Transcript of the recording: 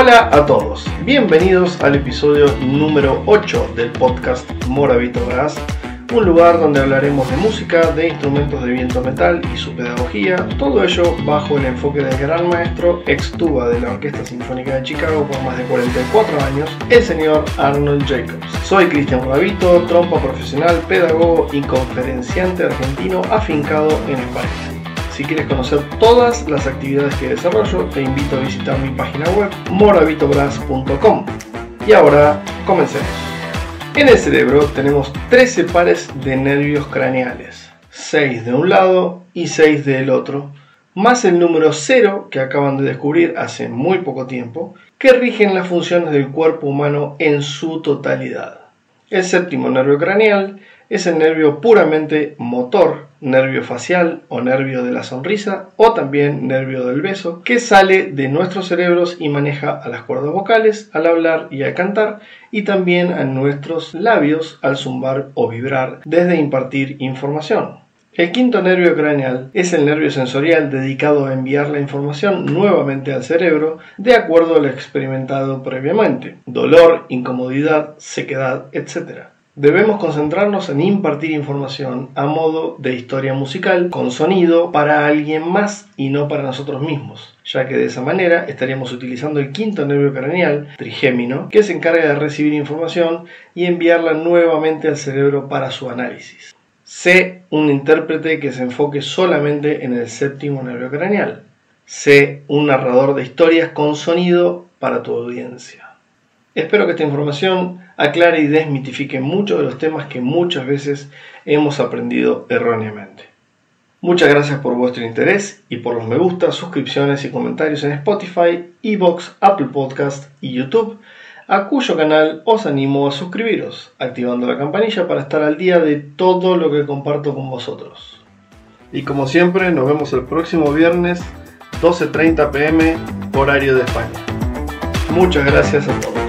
Hola a todos, bienvenidos al episodio número 8 del podcast Moravito Brass, un lugar donde hablaremos de música, de instrumentos de viento metal y su pedagogía, todo ello bajo el enfoque del gran maestro ex tuba de la Orquesta Sinfónica de Chicago por más de 44 años, el señor Arnold Jacobs. Soy Cristian Moravito, trompa profesional, pedagogo y conferenciante argentino afincado en España. Si quieres conocer todas las actividades que desarrollo, te invito a visitar mi página web moravitobras.com. Y ahora, comencemos. En el cerebro tenemos 13 pares de nervios craneales, 6 de un lado y 6 del otro, más el número 0 que acaban de descubrir hace muy poco tiempo, que rigen las funciones del cuerpo humano en su totalidad. El séptimo nervio craneal es el nervio puramente motor, nervio facial o nervio de la sonrisa o también nervio del beso, que sale de nuestros cerebros y maneja a las cuerdas vocales al hablar y al cantar y también a nuestros labios al zumbar o vibrar desde impartir información. El quinto nervio craneal es el nervio sensorial dedicado a enviar la información nuevamente al cerebro de acuerdo a lo experimentado previamente, dolor, incomodidad, sequedad, etc. Debemos concentrarnos en impartir información a modo de historia musical con sonido para alguien más y no para nosotros mismos, ya que de esa manera estaríamos utilizando el quinto nervio craneal, trigémino, que se encarga de recibir información y enviarla nuevamente al cerebro para su análisis. Sé un intérprete que se enfoque solamente en el séptimo nervio craneal. Sé un narrador de historias con sonido para tu audiencia. Espero que esta información aclare y desmitifique muchos de los temas que muchas veces hemos aprendido erróneamente. Muchas gracias por vuestro interés y por los me gusta, suscripciones y comentarios en Spotify, Evox, Apple Podcast y YouTube, a cuyo canal os animo a suscribiros, activando la campanilla para estar al día de todo lo que comparto con vosotros. Y como siempre, nos vemos el próximo viernes, 12.30 pm, horario de España. Muchas gracias a todos.